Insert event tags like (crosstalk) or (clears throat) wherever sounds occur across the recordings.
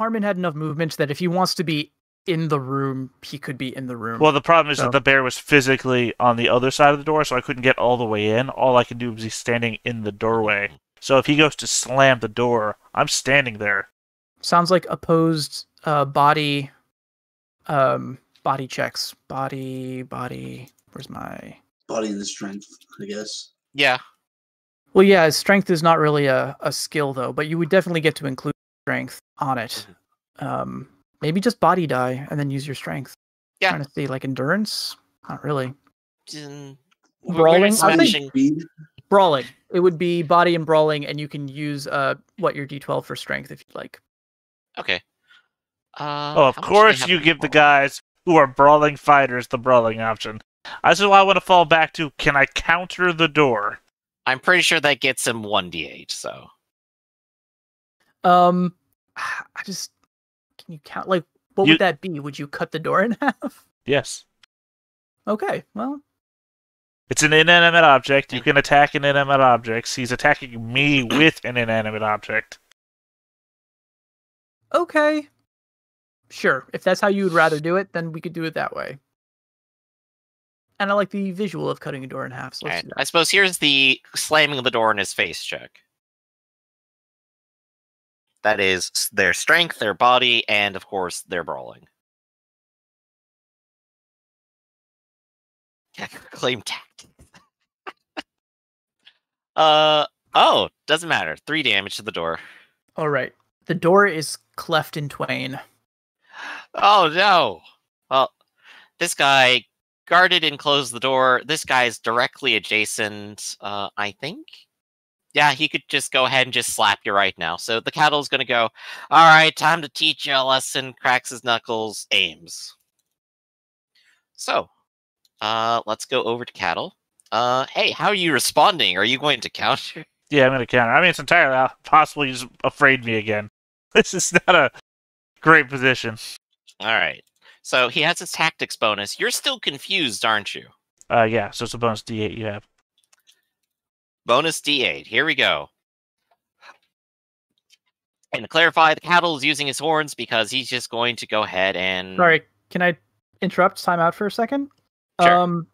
that Harmon had enough movement that if he wants to be in the room, he could be in the room. Well, the problem is So- that the bear was physically on the other side of the door, so I couldn't get all the way in. All I could do was be standing in the doorway. So if he goes to slam the door, I'm standing there. Sounds like opposed uh, body, um, body checks. Body, body. Where's my? Body and the strength, I guess. Yeah. Well, yeah, strength is not really a, a skill though, but you would definitely get to include strength on it. Um, maybe just body die and then use your strength. Yeah. Trying to see like endurance. Not really. Mm, Brawling? We're I think- smashing. Brawling. It would be body and brawling, and you can use uh what your d12 for strength if you'd like. Okay. Uh, oh, of how much do they course you in give the guys who are brawling fighters the brawling option. This is why I want to fall back to can I counter the door? I'm pretty sure that gets him one d8. So Um, (sighs) I just can you count like what You- would that be? Would you cut the door in (laughs) half? Yes. Okay, well, It's an inanimate object. You can attack inanimate objects. He's attacking me (clears throat) with an inanimate object. okay, sure. If that's how you would rather do it, then we could do it that way. And I like the visual of cutting a door in half. So let's Alright, do that. I suppose here's the slamming of the door in his face check. That is their strength, their body, and of course their brawling. (laughs) Claim tact. (laughs) uh oh, doesn't matter. Three damage to the door. All right, the door is cleft in twain. Oh no. Well, this guy guarded and closed the door. This guy's directly adjacent, uh, I think. Yeah, he could just go ahead and just slap you right now. So the cattle's gonna go, Alright, time to teach you a lesson, cracks his knuckles, aims. So, uh, let's go over to cattle. Uh, hey, how are you responding? Are you going to counter? (laughs) Yeah, I'm going to counter. I mean, it's entirely possible he's afraid me again. (laughs) This is not a great position. All right. So he has his tactics bonus. You're still confused, aren't you? Uh, yeah, so it's a bonus D8 you have. Bonus D8. Here we go. And to clarify, the cattle is using his horns because he's just going to go ahead and. Sorry, can I interrupt? Time out for a second. Sure. Um,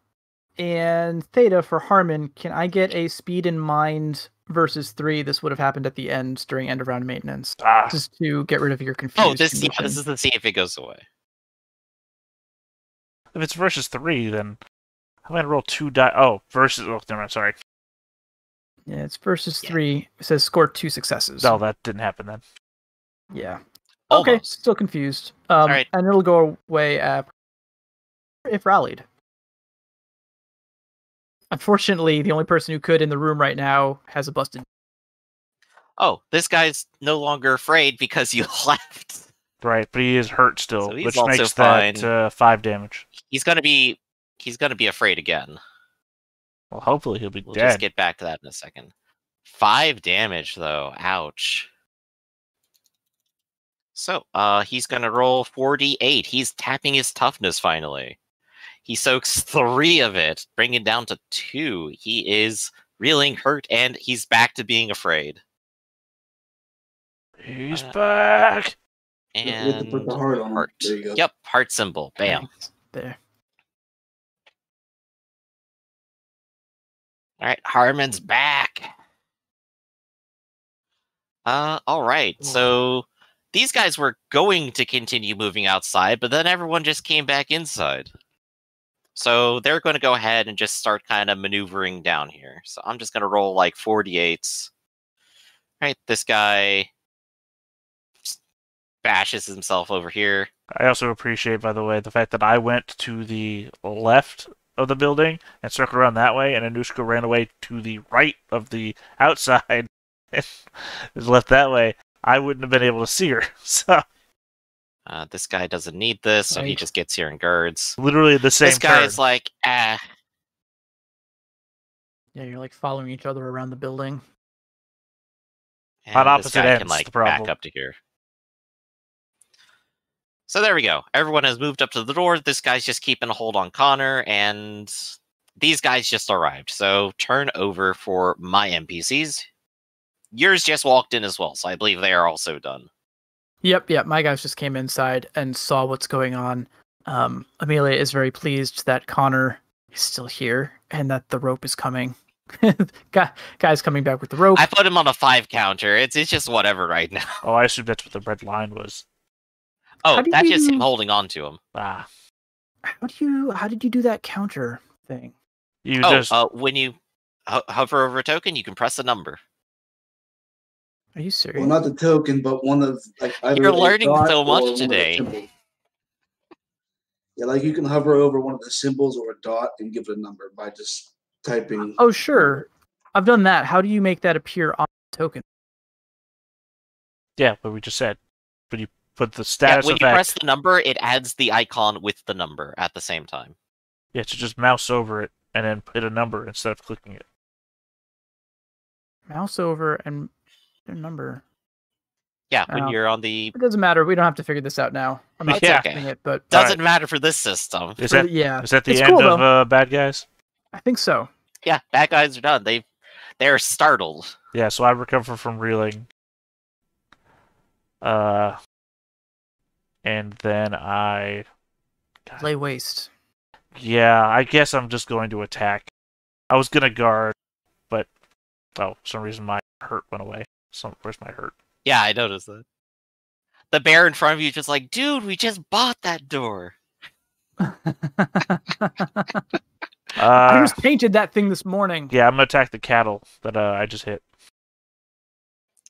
and Theta for Harmon, can I get a speed in mind versus three? This would have happened at the end during end of round maintenance, Ah, just to get rid of your confusion. Oh, this yeah, this is to see if it goes away. if it's versus three, then I'm going to roll two die. Oh, versus. Oh, never mind. Sorry. Yeah, it's versus Yeah. three. It says score two successes. No, that didn't happen then. Yeah. Okay, still confused. Um, Alright. and it'll go away at if rallied. Unfortunately, the only person who could in the room right now has a busted. Oh, this guy's no longer afraid because you (laughs) left. Right, but he is hurt still, So which also makes that uh, five damage. He's gonna be. He's gonna be afraid again. Well, hopefully he'll be We'll dead. just get back to that in a second. Five damage though. Ouch. So, uh, he's gonna roll 4d8. He's tapping his toughness finally. He soaks (laughs) three of it, bringing it down to two. He is reeling hurt, and he's back to being afraid. He's Uh, back. And With the purple heart on. heart. There you go. Yep, heart symbol. Bam. There. All right, Harmon's back. Uh, all right. So these guys were going to continue moving outside, but then everyone just came back inside. So they're going to go ahead and just start kind of maneuvering down here. So I'm just going to roll like 48s. All right, this guy bashes himself over here. I also appreciate, by the way, the fact that I went to the left of the building and circled around that way, and Anushka ran away to the right of the (laughs) outside and (laughs) was left that way. I wouldn't have been able to see her. (laughs) So Uh, this guy doesn't need this, so he just gets here and guards. literally the same This guy turn. is like, ah, Yeah, you're like following each other around the building. And On this opposite guy ends, can like the back up to here. So there we go. Everyone has moved up to the door. This guy's just keeping a hold on Connor, and these guys just arrived. So turn over for my NPCs. Yours just walked in as well, so I believe they are also done. Yep, yep. My guys just came inside and saw what's going on. Um, Amelia is very pleased that Connor is still here and that the rope is coming. (laughs) Guy, guy's coming back with the rope. I put him on a five counter. It's it's just whatever right now. Oh, I assume that's what the red line was. Oh, How do that's just him holding on to him. Ah, How do you how did you do that counter thing? you oh, just uh, when you ho- hover over a token, you can press a number. Are you serious? Well, not the token, but one of like You're learning so much one of the today. Yeah, like you can hover over one of the symbols or a dot and give it a number by just typing. oh, sure. I've done that. How do you make that appear on the token? yeah, what we just said. When you put the Yeah, status when you effect, press the number, it adds the icon with the number at the same time. yeah, to just mouse over it and then hit a number instead of clicking it. Mouse over and a number. Yeah, when Oh. you're on the It doesn't matter. We don't have to figure this out now. I'm not (laughs) Yeah. testing it, but doesn't matter for this system. Is that yeah, is that the It's end cool, of uh, bad guys? I think so. Yeah, bad guys are done. They they're startled. Yeah, so I recover from reeling. Uh, and then I, Lay waste. yeah, I guess I'm just going to attack. I was gonna guard, but oh, for some reason my hurt went away. Some where's my hurt? Yeah, I noticed that. The bear in front of you is just like, dude, we just bought that door. I Uh, just painted that thing this morning. yeah, I'm gonna attack the cattle that uh, I just hit.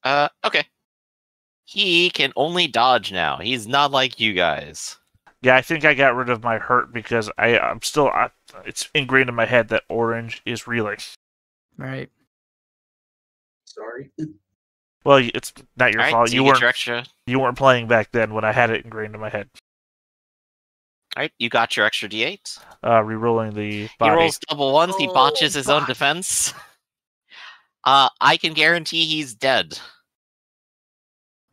Uh, okay. He can only dodge now. He's not like you guys. Yeah, I think I got rid of my hurt because I I'm still I, it's ingrained in my head that orange is reeling. Right. Sorry. Well, it's not your All right, fault. so you you, weren't your extra. you weren't playing back then when I had it ingrained in my head. All right, you got your extra d8. Uh, rerolling the He rolls double ones. He Oh, botches his own defense. (laughs) Uh, I can guarantee he's dead.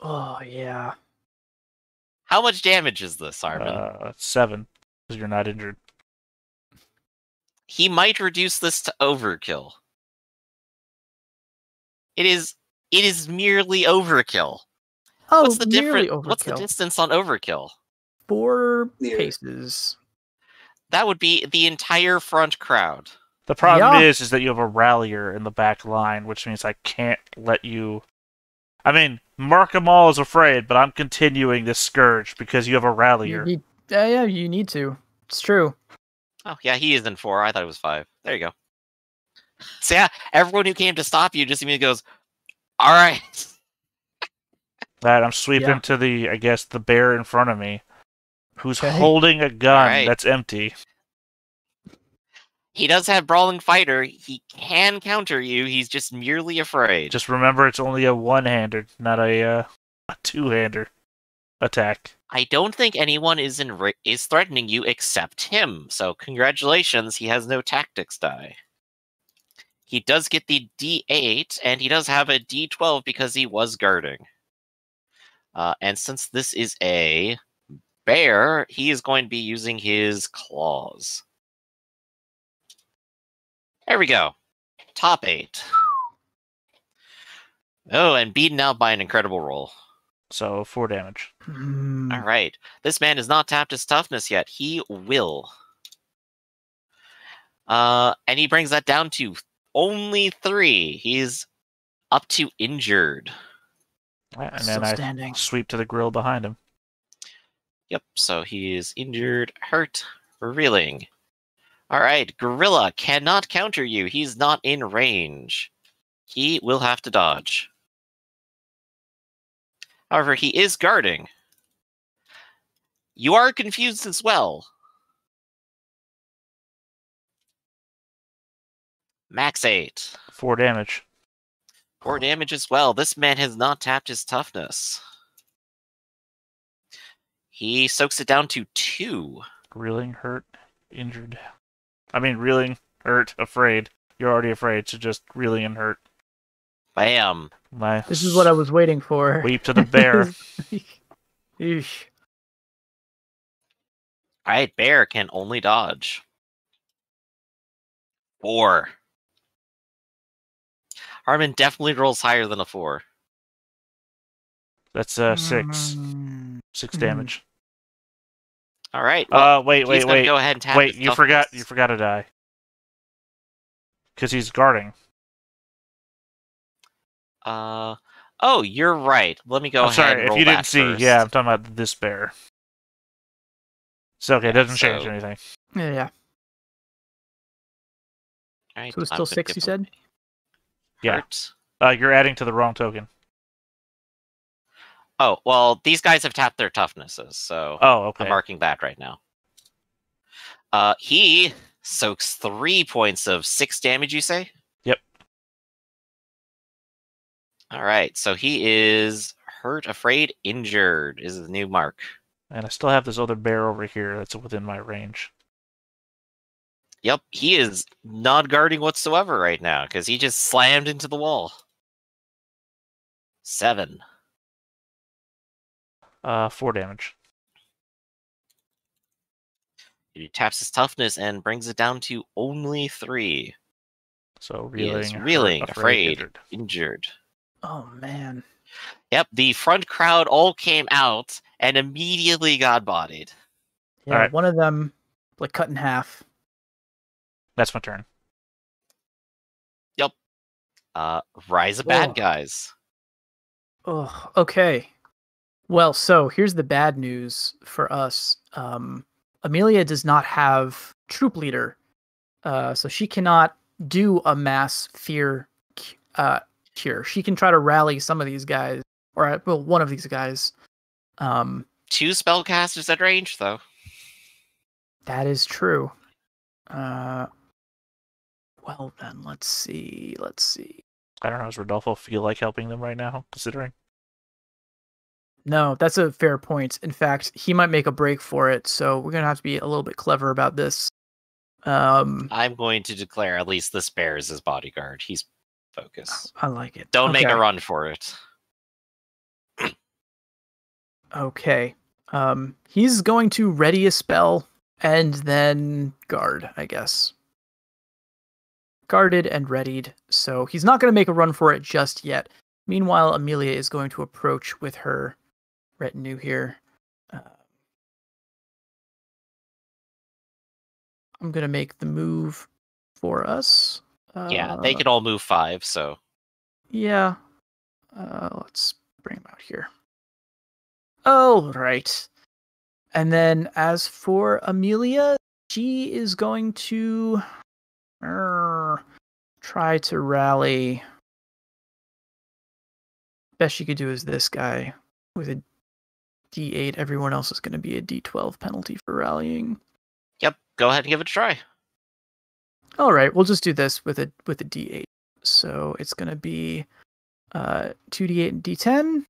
Oh yeah. How much damage is this, Harmon? Uh, seven, because you're not injured. he might reduce this to overkill. It is. It is merely overkill. Oh, What's the nearly difference? What's the distance on overkill? Four Near. paces. That would be the entire front crowd. The problem Yeah. is, is that you have a rallier in the back line, which means I can't let you. I mean, Mark 'em all is afraid, but I'm continuing this scourge because you have a You rallier. need, yeah, yeah, you need to. It's true. Oh yeah, he is in four. I thought it was five. There you go. So yeah, everyone who came to stop you just immediately goes, "All right." (laughs) That I'm sweeping Yeah. to the, I guess, the bear in front of me, who's Okay. holding a gun Alright. that's empty. He does have brawling fighter. He can counter you. He's just merely afraid. Just remember, it's only a one-hander, not a, uh, a two-hander attack. I don't think anyone is in ra- is threatening you except him. So congratulations, he has no tactics die. He does get the D8, and he does have a D12 because he was guarding. Uh, and since this is a bear, he is going to be using his claws. There we go. Top eight. Oh, and beaten out by an incredible roll. So four damage. Hmm. All right. This man has not tapped his toughness yet. He will. Uh, and he brings that down to only three. He's up to injured. And Still then I standing. sweep to the grill behind him. Yep. So he is injured, hurt, reeling. All right. Gorilla cannot counter you. He's not in range. He will have to dodge. However, he is guarding. You are confused as well. Max 8. Four damage. Four damage as well. This man has not tapped his toughness. He soaks it down to two. Reeling, hurt, injured. I mean, reeling, hurt, afraid. You're already afraid, so just reeling and hurt. Bam. My This is what I was waiting for. Weep to the bear. (laughs) Eesh. All right, bear can only dodge. Four. Harmon definitely rolls higher than a four. That's uh six. Mm, Six damage. All right. Well, Uh, wait, wait, wait. Go ahead and tap Wait, you forgot. You forgot a die. Because he's guarding. Uh, oh, you're right. Let me go I'm ahead. sorry and if roll you didn't see. first. Yeah, I'm talking about this bear. So okay, it doesn't change anything. yeah, yeah. All right, So it's still six. You said. Yeah. hurt. Uh, you're adding to the wrong token. Oh well, these guys have tapped their toughnesses, so Oh, okay. I'm marking that right now. Uh, he soaks three points of six damage. You say? Yep. All right, so he is hurt, afraid, injured. Is the new mark. And I still have this other bear over here that's within my range. Yep, he is not guarding whatsoever right now because he just slammed into the wall. Seven. Uh, four damage. He taps his toughness and brings it down to only three. So He reeling, is reeling, afraid. injured. Injured. Oh man. Yep, the front crowd all came out and immediately got bodied. Yeah, Alright. one of them like cut in half. That's my turn. Yep. Uh, rise of bad guys. Oh, okay. Well, so here's the bad news for us. Um, Amelia does not have troop leader, uh, so she cannot do a mass fear cu- uh, cure. She can try to rally some of these guys, or uh, well, one of these guys. Um, Two spellcasters at range, though. that is true. Uh, well then, let's see. Let's see. I don't know. Does Rodolfo feel like helping them right now? Considering. No, that's a fair point. In fact, he might make a break for it, so we're gonna have to be a little bit clever about this. Um, I'm going to declare at least this bear is his bodyguard. He's focused. I like it. Don't make a run for it. Okay. Um, he's going to ready a spell and then guard, I guess. Guarded and readied, so he's not going to make a run for it just yet. Meanwhile, Amelia is going to approach with her retinue here. Uh, I'm going to make the move for us. yeah, they Uh, can all move five, so Yeah. Uh, let's bring them out here. Oh, right. And then as for Amelia, she is going to uh, try to rally. Best she could do is this guy with a D8. Everyone else is going to be a D12 penalty for rallying. yep, go ahead and give it a try. All right, we'll just do this with a with a D8. So it's going to be uh 2d8 and d10.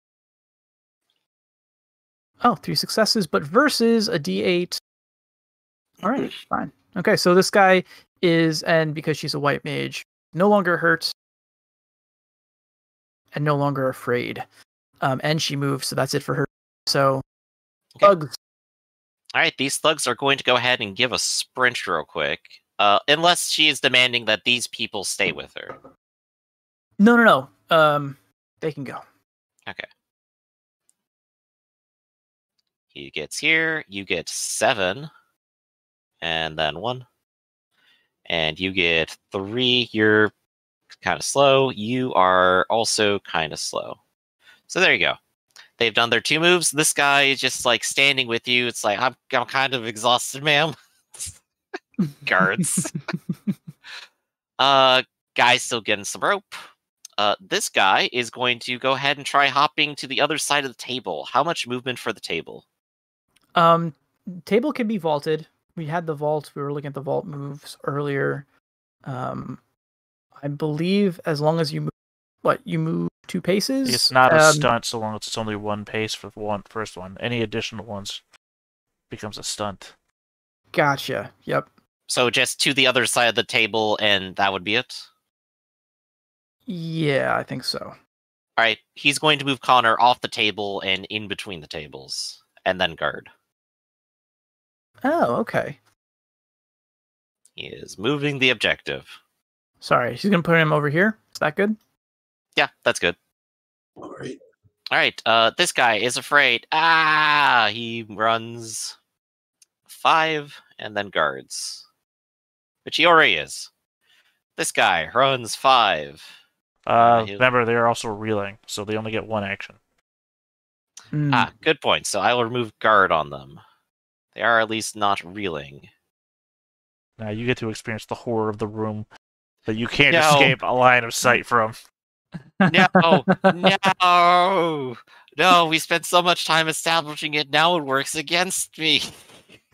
Oh, three successes, but versus a d8. All right, fine. Okay, so this guy is, and because she's a white mage, no longer hurt and no longer afraid. Um, and she moves, so that's it for her. So, Okay. bugs. All right, these thugs are going to go ahead and give a sprint real quick. Uh, unless she is demanding that these people stay with her. No, no, no. Um, they can go. Okay. He gets here, you get seven, and then one. And you get three. You're kind of slow. You are also kind of slow. So there you go. They've done their two moves. This guy is just like standing with you. It's like, I'm, I'm kind of exhausted, ma'am. (laughs) Guards. (laughs) uh, guy's still getting some rope. Uh, this guy is going to go ahead and try hopping to the other side of the table. How much movement for the table? Um, table can be vaulted. We had the vault. We were looking at the vault moves earlier. Um, I believe as long as you move, what you move two paces. It's not a um, stunt so long as it's only one pace for the one first one. Any additional ones becomes a stunt. Gotcha. Yep. So just to the other side of the table, and that would be it. Yeah, I think so. All right, he's going to move Connor off the table and in between the tables, and then guard. Oh, okay. He is moving the objective. Sorry, she's gonna put him over here. Is that good? Yeah, that's good. All right. All right. Uh, this guy is afraid. Ah, he runs five and then guards, which he already is. This guy runs five. Uh, he'll- remember, they are also reeling, so they only get one action. Hmm. Ah, good point. So I will remove guard on them. They are at least not reeling. Now you get to experience the horror of the room that you can't No. escape a line of sight from. No, (laughs) no, no. We spent so much time establishing it. Now it works against me.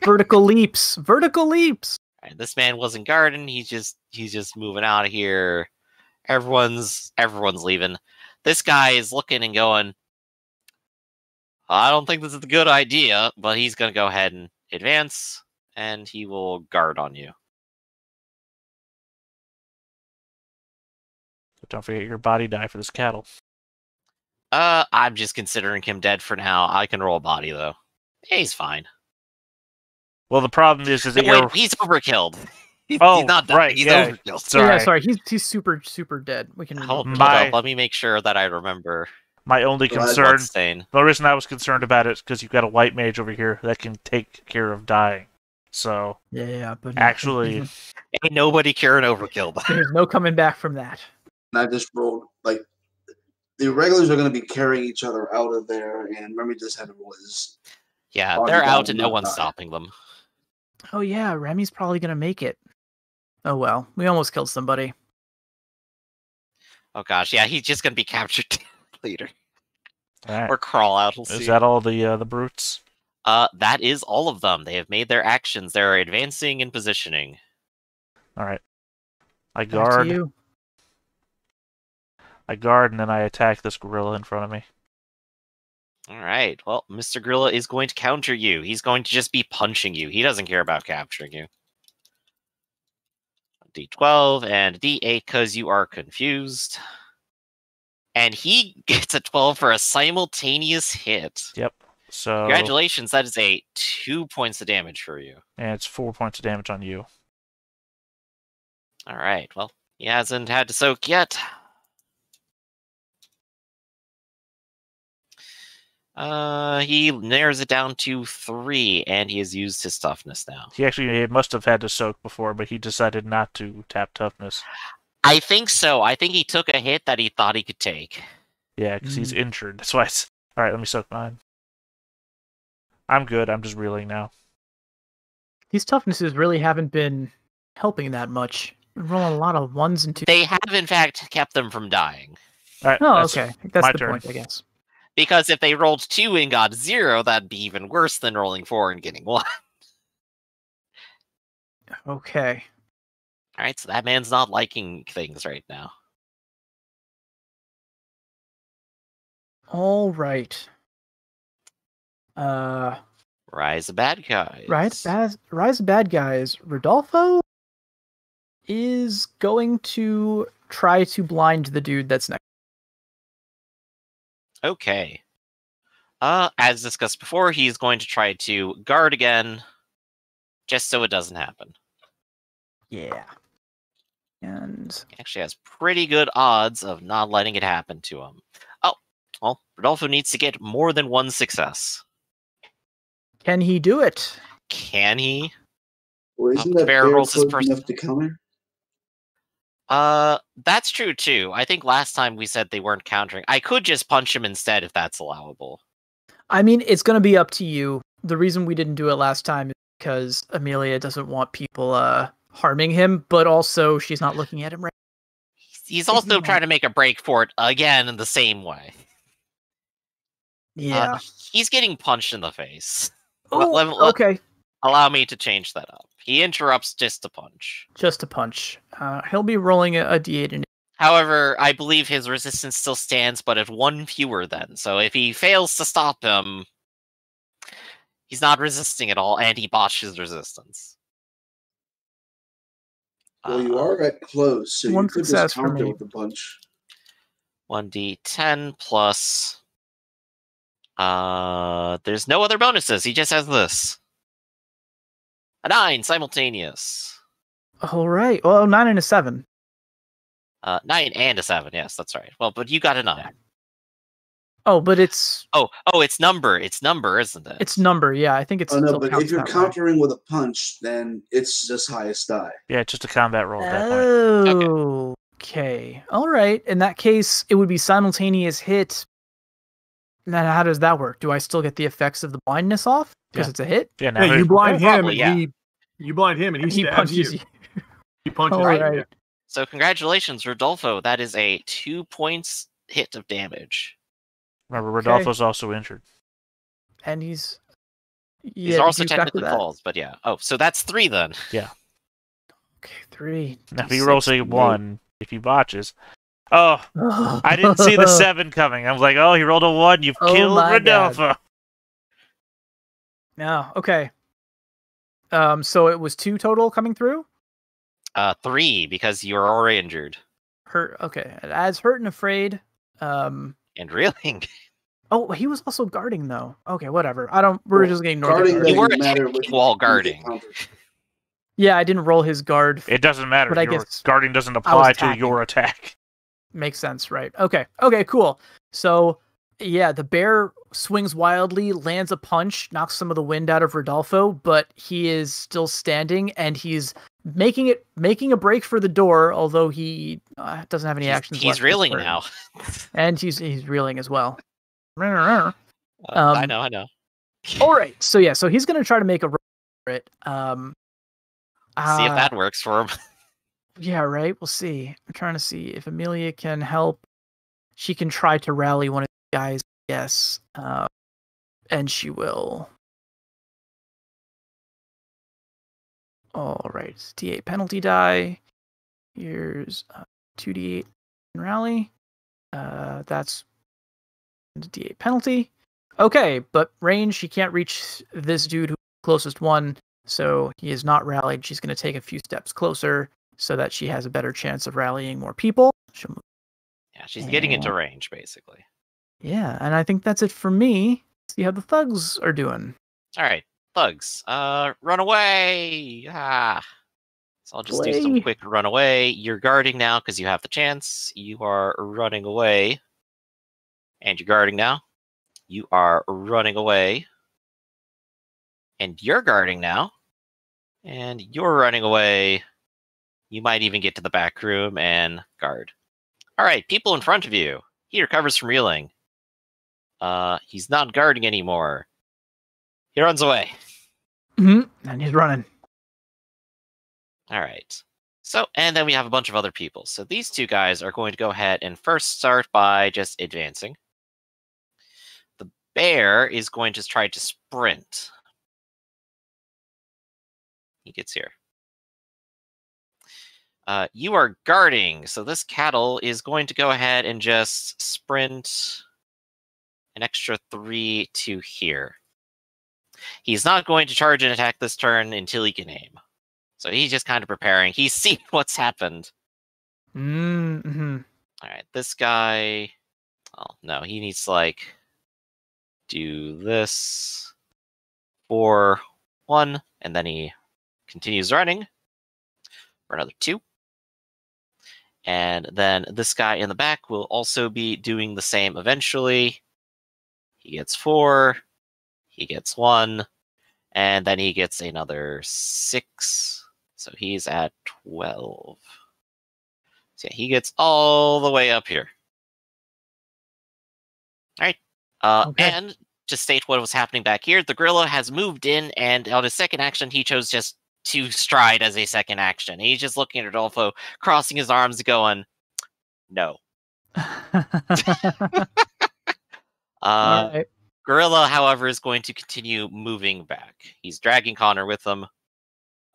vertical leaps. Vertical leaps. This man wasn't guarding. He's just he's just moving out of here. Everyone's everyone's leaving. This guy is looking and going. I don't think this is a good idea, but he's gonna go ahead and advance, and he will guard on you. Don't forget your body die for this cattle. Uh, I'm just considering him dead for now. I can roll a body though. Yeah, he's fine. Well, the problem is, is that Wait, you're he's overkilled. (laughs) He's, Oh, he's not dead. right, He's yeah. overkilled. Sorry. Yeah, sorry. He's he's super super dead. We can. Hold, remove him. My- up. Let me make sure that I remember. my only concern. Bloodstain. The reason I was concerned about it is because you've got a white mage over here that can take care of dying. So Yeah, yeah, but actually, (laughs) Ain't nobody curing overkill. there's no coming back from that. And I just rolled like the regulars are going to be carrying each other out of there, and Remy just had to roll his. Yeah, they're out and no one's die. stopping them. Oh yeah, Remy's probably gonna make it. Oh well, we almost killed somebody. Oh gosh, yeah, he's just gonna be captured (laughs) later all right. or crawl out. We'll is see. that all the uh, the brutes? Uh, that is all of them. They have made their actions. They're advancing and positioning. All right. I Back to guard. I guard, and then I attack this gorilla in front of me. All right. Well, Mr. Gorilla is going to counter you. He's going to just be punching you. He doesn't care about capturing you. D12 and D8 because you are confused. And he (laughs) gets a 12 for a simultaneous hit. Yep. So Congratulations, that is a two points of damage for you. and it's four points of damage on you. All right. Well, he hasn't had to soak yet. Uh, he narrows it down to three, and he has used his toughness now. He actually he must have had to soak before, but he decided not to tap toughness. I think so. I think he took a hit that he thought he could take. Yeah, because he's Mm. injured. That's why. It's... All right, let me soak mine. I'm good. I'm just reeling now. These toughnesses really haven't been helping that much. We're rolling a lot of ones and twos. They have, in fact, kept them from dying. All right. Oh, that's- okay. That's my the turn. point, I guess. Because if they rolled two and got zero, that'd be even worse than rolling four and getting (laughs) one. Okay. All right, so that man's not liking things right now. All right. Uh, Rise of bad guys. Rise, Bad, Rise of Bad Guys. Rodolfo is going to try to blind the dude that's next. Okay. Uh, as discussed before, he's going to try to guard again, just so it doesn't happen. Yeah. And He actually has pretty good odds of not letting it happen to him. Oh, well, Rodolfo needs to get more than one success. can he do it? Can he? Well, isn't that bear bear rolls his close person- enough to counter? Uh, that's true too. I think last time we said they weren't countering. I could just punch him instead if that's allowable. I mean, it's going to be up to you. The reason we didn't do it last time is because Amelia doesn't want people uh harming him, but also she's not looking at him right. He's Isn't also that- trying to make a break for it again in the same way. Yeah. Uh, he's getting punched in the face. (laughs) oh, let- let- let- okay. Allow me to change that up. He interrupts just to punch. Just a punch. Uh, he'll be rolling a, a d8 and However, I believe his resistance still stands, but at one fewer then. So if he fails to stop him, he's not resisting at all, and he botches his resistance. Well, you Uh, are at close, so one you could success just for counter me. with the punch. 1d10 plus. Uh, there's no other bonuses. He just has this. A nine simultaneous. All right. Well, nine and a seven. Uh, nine and a seven. Yes, that's right. Well, but you got a nine. Oh, but it's Oh, oh, it's number. It's number, isn't it? it's number. Yeah, I think it's. Oh no, but if you're that way. countering with a punch, then it's just highest die. Yeah, just a combat roll at that point. Oh, okay. All right. In that case, it would be simultaneous hit. Then how does that work? Do I still get the effects of the blindness off because Yeah. it's a hit? Yeah, now Yeah, you here's- blind him probably, and yeah. he you blind him and he, He stabs punches you. you. (laughs) He punches All you. So congratulations, Rodolfo. That is a two points hit of damage. remember, Okay. Rodolfo's also injured. And he's. Yeah, He's did also you technically falls, but yeah. Oh, so that's three then. Yeah. Okay, three. Now, if he D6, rolls a D8. one, if he botches. Oh, I didn't see the (laughs) seven coming. I was like, oh, he rolled a one. You've Oh killed my God. Rodolfo. No, okay. Um, so it was two total coming through. Uh, three because you're already injured Hurt. Okay, as hurt and afraid. Um. and reeling. (laughs) Oh, he was also guarding though. Okay, whatever. I don't. We're Well, just getting ignored. Guarding You were doesn't matter attacking with while you get guarding. Yeah, I didn't roll his guard. It doesn't matter. But I guess guarding doesn't apply to your attack. Makes sense, right? Okay. Okay, cool. So, yeah, the bear swings wildly, lands a punch, knocks some of the wind out of Rodolfo, but he is still standing and he's making it making a break for the door, although he uh, doesn't have any He's, actions. he's reeling now. (laughs) And he's he's reeling as well. (laughs) Uh, I Um, know, I know. (laughs) All right. So yeah, so he's going to try to make a run for it. Um See if uh, that works for him. Yeah, right. We'll see. I'm trying to see if Amelia can help. She can try to rally one of the guys, yes. Uh, and she will. All right. D8 penalty die. Here's uh, 2d8 and rally. Uh, that's D8 penalty. Okay, but range, she can't reach this dude who's closest one, so he is not rallied. She's going to take a few steps closer so that she has a better chance of rallying more people. She'll. Yeah, she's getting into range basically. Yeah, and I think that's it for me. See how the thugs are doing. All right, thugs, uh, run away! Ah. So I'll just do some quick run away. You're guarding now because you have the chance. You are running away, and you're guarding now. You are running away, and you're guarding now, and you're running away. You might even get to the back room and guard. All right, people in front of you. He recovers from reeling. Uh, he's not guarding anymore. He runs away. hmm And he's running. All right. So, and then we have a bunch of other people. So these two guys are going to go ahead and first start by just advancing. The bear is going to try to sprint. He gets here. Uh, you are guarding, so this cattle is going to go ahead and just sprint an extra three to here. He's not going to charge and attack this turn until he can aim. So he's just kind of preparing. He's (laughs) seen what's happened. Mm-hmm. All right, this guy. Oh no, he needs to like do this for one, and then he continues running for another two. And then this guy in the back will also be doing the same eventually. He gets four, he gets one, and then he gets another six. So he's at 12. So yeah, he gets all the way up here. All right. Uh, Okay. And to state what was happening back here, the gorilla has moved in, and on his second action, he chose just to stride as a second action. He's just looking at Rodolfo, crossing his arms, going, "No." (laughs) Uh, All right. Gorilla, however, is going to continue moving back. He's dragging Connor with him.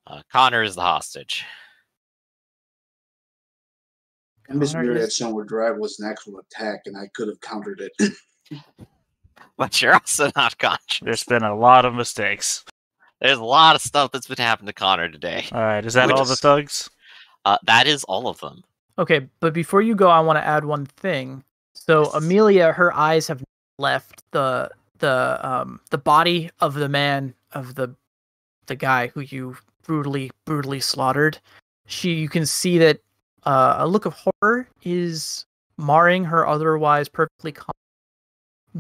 Uh, Connor is the hostage. And Miss Connor Myriad is- Summer Drive was an actual attack, and I could have countered it. (laughs) But you're also not conscious. There's been a lot of mistakes. There's a lot of stuff that's been happening to Connor today. All right, is that Which all the thugs? Uh, that is all of them. Okay, but before you go, I want to add one thing. So Yes. Amelia, her eyes have left the the um the body of the man of the the guy who you brutally brutally slaughtered. She, you can see that uh, a look of horror is marring her otherwise perfectly calm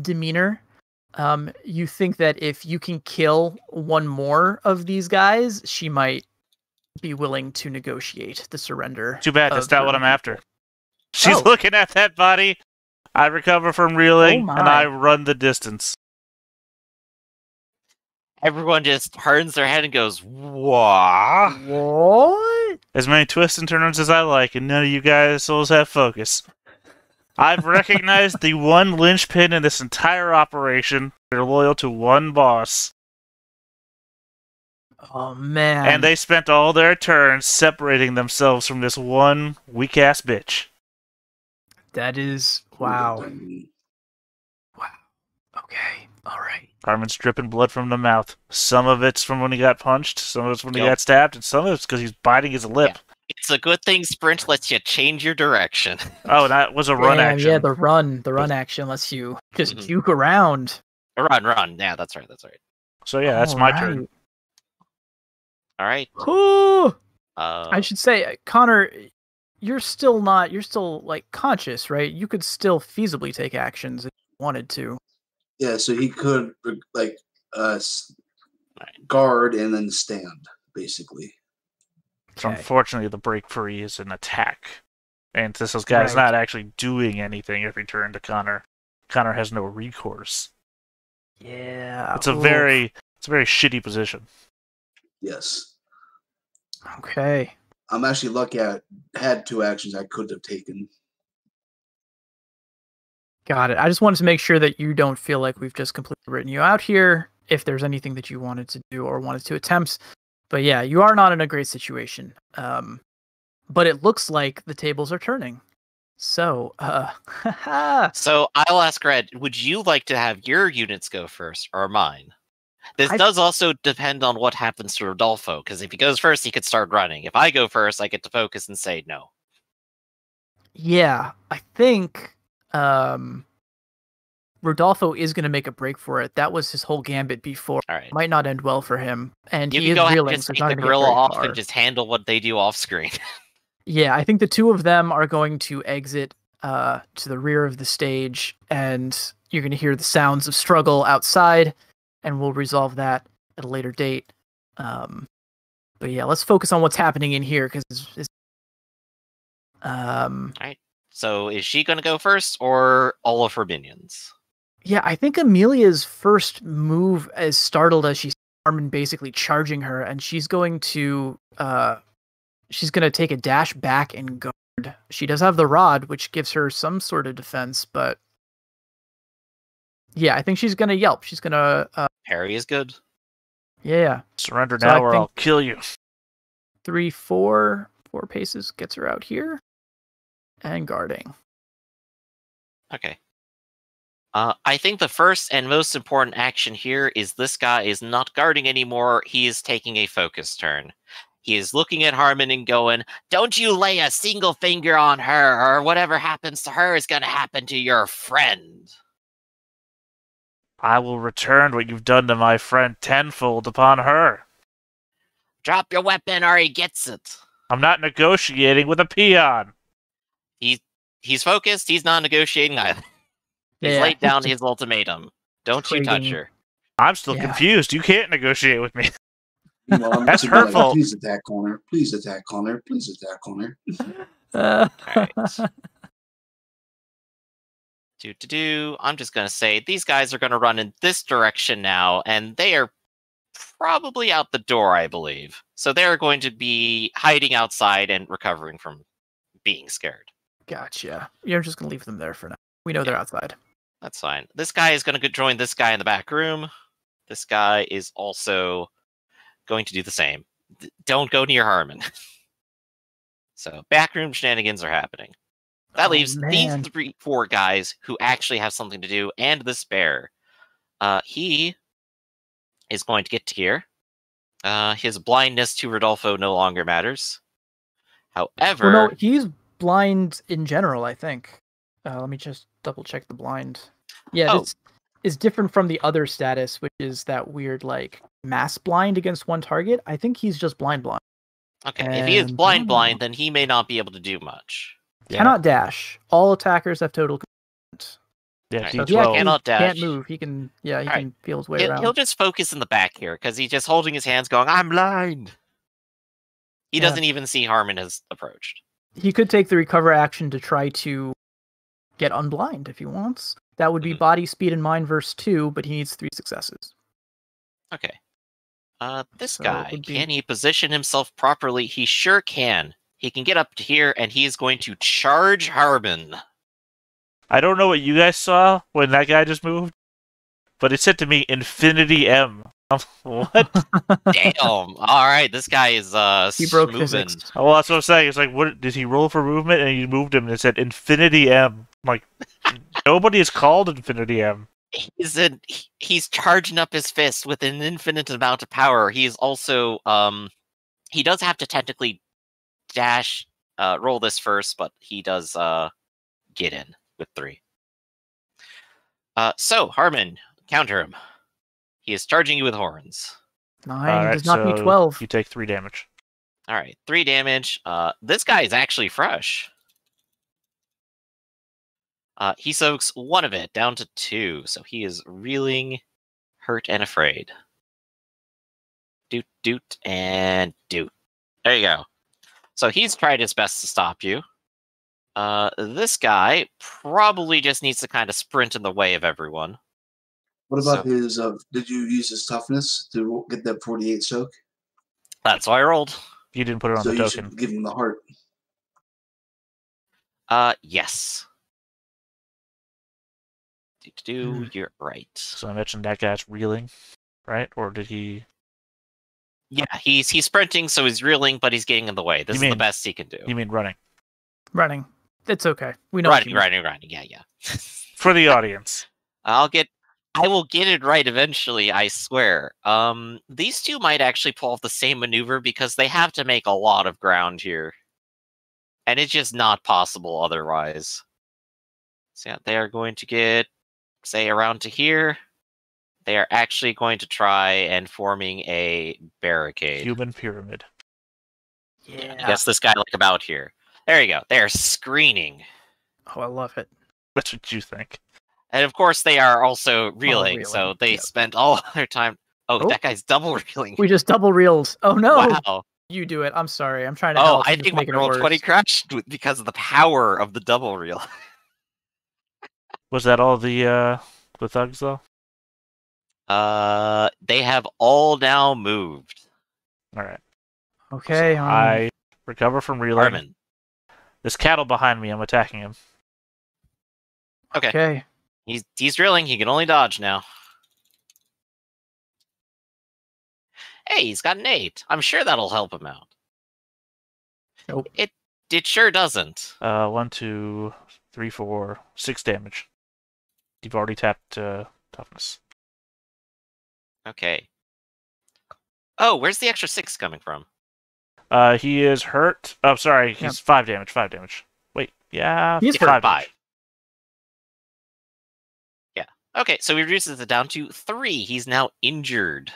demeanor. Um, you think that if you can kill one more of these guys, she might be willing to negotiate the surrender. Too bad. That's not her what I'm after. She's Oh. looking at that body. I recover from reeling, Oh and. I run the distance. Everyone just turns their head and goes, "What?" What? As many twists and turns as I like, and none of you guys souls have focus. I've recognized the one linchpin in this entire operation. They're loyal to one boss, Oh man. and they spent all their turns separating themselves from this one weak ass bitch. that is wow. wow. Okay. All right. Harmon's dripping blood from the mouth. Some of it's from when he got punched, some of it's when he got stabbed, and some of it's because he's biting his lip. It's a good thing Sprint lets you change your direction. (laughs) Oh, that was a run Damn, action. Yeah, the run, the run action lets you just Mhm. juke around. run, run. Yeah, that's right. That's right. So yeah, that's my turn. All right. Ooh, Uh, I should say, Connor, you're still not. You're still like conscious, right? You could still feasibly take actions if you wanted to. Yeah, so he could like uh guard and then stand, basically. So Okay. unfortunately, the break free is an attack, and this this guy's Right. not actually doing anything every turn to Connor. Connor has no recourse. Yeah. It's a oof. very, it's a very shitty position. Yes. okay. I'm actually lucky I had two actions I could have taken. Got it. I just wanted to make sure that you don't feel like we've just completely written you out here. If there's anything that you wanted to do or wanted to attempt, but yeah, you are not in a great situation. Um, but it looks like the tables are turning. So, uh, (laughs) so I'll ask Red, would you like to have your units go first or mine? This I- does also depend on what happens to Rodolfo, because if he goes first, he could start running. If I go first, I get to focus and say no. yeah, I think um, Rodolfo is going to make a break for it. That was his whole gambit before. All right. Might not end well for him, and You he can is go ahead and just so take the gorilla off far. and just handle what they do off screen. (laughs) Yeah, I think the two of them are going to exit uh, to the rear of the stage, and you're going to hear the sounds of struggle outside, and we'll resolve that at a later date. Um, but yeah, let's focus on what's happening in here because it's, it's, um, All right. so is she going to go first or all of her minions? Yeah, I think Amelia's first move, as startled as she's Harmon basically charging her, and she's going to uh, she's going to take a dash back and guard. She does have the rod, which gives her some sort of defense, but yeah, I think she's going to yelp. She's going to uh, Harry is good. yeah, Surrender So now, I or I'll kill you. three, four, four paces gets her out here, and guarding. Okay. Uh, I think the first and most important action here is this guy is not guarding anymore. He is taking a focus turn. He is looking at Harmon and going, Don't you lay a single finger on her, or whatever happens to her is going to happen to your friend. I will return what you've done to my friend tenfold upon her. Drop your weapon or he gets it. I'm not negotiating with a peon. He's focused. He's not negotiating either. He's Yeah, laid down just his ultimatum. Don't you touch her. I'm still Yeah. confused. You can't negotiate with me. (laughs) Meanwhile, I'm That's her be fault. Please attack Connor. Please attack Connor. Please attack Connor. Uh, (laughs) Alright. Do to do. I'm just gonna say these guys are gonna run in this direction now, and they are probably out the door, I believe. So they're going to be hiding outside and recovering from being scared. gotcha. You're just going to leave them there for now. We know they're outside. That's fine. This guy is gonna join this guy in the back room. This guy is also going to do the same. D- don't go near Harmon. (laughs) so backroom shenanigans are happening. That Oh, leaves these three, four guys who actually have something to do, and the spare. Uh, he is going to get to here. Uh, his blindness to Rodolfo no longer matters. However, Well, no, he's blind in general. I think. Uh, let me just double check the blind. Yeah, Oh. this is different from the other status, which is that weird like mass blind against one target. I think he's just blind blind. okay, if he is blind, blind, then he may not be able to do much. Yeah. Cannot dash. All attackers have total. command. Yeah, Alright, So D12. he Cannot dash. can't move. He can, yeah, he Alright. can feel his way He'll, around. he'll just focus in the back here because he's just holding his hands, going, "I'm blind." He Yeah. doesn't even see Harmon has approached. He could take the recover action to try to get unblind if he wants. That would be Mhm. body speed and mind verse two, but he needs three successes. Okay. Uh, this So guy be- can he position himself properly? He sure can. He can get up to here, and he's going to charge Harmon. I don't know what you guys saw when that guy just moved, but it said to me Infinity M. I'm- (laughs) what? Damn! All right, this guy is uh He broke moving. physics. Oh, well, that's what I'm saying. It's like, what did he roll for movement? And you moved him, and it said Infinity M. I'm like, (laughs) nobody is called Infinity M. He's in, he's charging up his fist with an infinite amount of power. He's also um he does have to technically dash uh roll this first, but he does uh get in with three. Uh so Harmon, counter him. He is charging you with horns. Nine All right, does not so be twelve. You take three damage. All right, three damage. Uh, this guy is actually fresh. Uh, he soaks one of it down to two, so he is reeling, hurt, and afraid. Doot, doot, and doot. There you go. So he's tried his best to stop you. Uh, this guy probably just needs to kind of sprint in the way of everyone. What about So- his? Uh, did you use his toughness to get that 48 soak? That's why I rolled. You didn't put it on So the you token. give him the heart. Uh, yes. Do, do, Hmm. you're right. So I mentioned that guy's reeling, right? Or did he? Yeah, he's he's sprinting, so he's reeling, but he's getting in the way. This You is mean- the best he can do. You mean running? Running. It's okay. We know. Running, running, running. Yeah, yeah. (laughs) For the audience. I'll get. I will get it right eventually. I swear. Um, these two might actually pull off the same maneuver because they have to make a lot of ground here, and it's just not possible otherwise. So yeah, they are going to get, say, around to here. They are actually going to try and forming a barricade. Human pyramid. Yeah. I Guess this guy like about here. There you go. They're screening. Oh, I love it. That's what you think. And of course they are also reeling, so they yep. spent all (laughs) their time Oh, Oh. that guy's double (laughs) reeling. We just double reeled. Oh no! Wow. You do it. I'm sorry. I'm trying to Oh, help. I think my making it Roll20 crashed because of the power of the double reel. (laughs) Was that all the uh the thugs though? Uh, they have all now moved. All right. Okay. um, I recover from reeling. Armin. There's cattle behind me. I'm attacking him. Okay. Okay. He's he's drilling. He can only dodge now. Hey, he's got an eight. I'm sure that'll help him out. Nope. It it sure doesn't. Uh, one, two, three, four, six damage. You've already tapped uh, toughness. Okay. Oh, where's the extra six coming from? Uh, he is hurt. Oh, sorry. He's Yep. five damage. Five damage. Wait. Yeah. He's hurt five by. damage. Okay, so he reduces it down to three. He's now injured.